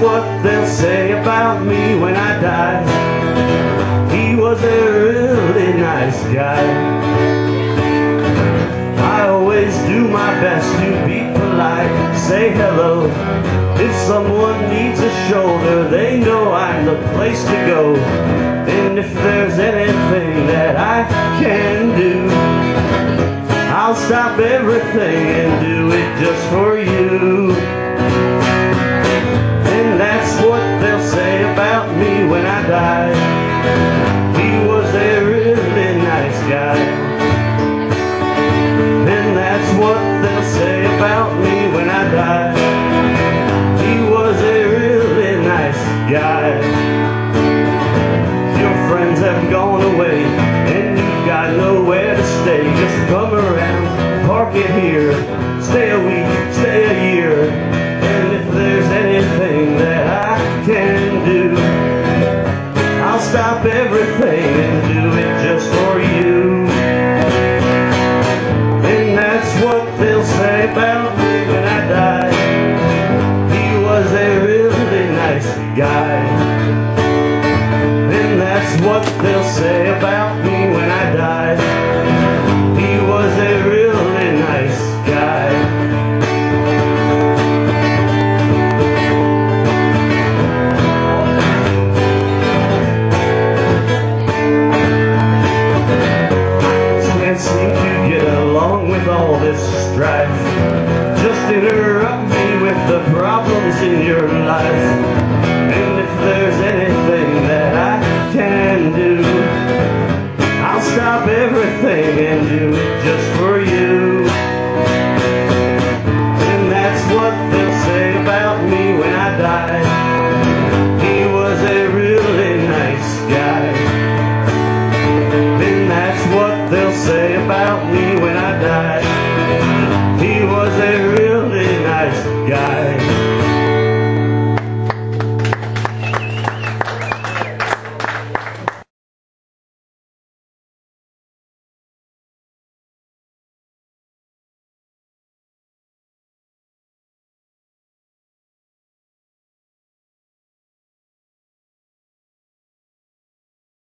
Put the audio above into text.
what they'll say about me when I die. He was a really nice guy. I always do my best to be polite, say hello. If someone needs a shoulder, they know I'm the place to go. And if there's anything that I can do, I'll stop everything and do it just for you. Me when I die. He was a really nice guy. And that's what they'll say about me when I die. He was a really nice guy. Your friends have gone away and you've got nowhere to stay. Just come around, park it here, stay a week, everything and do it just for you. With the problems in your life. And if there's anything that I can do, I'll stop everything and do it just for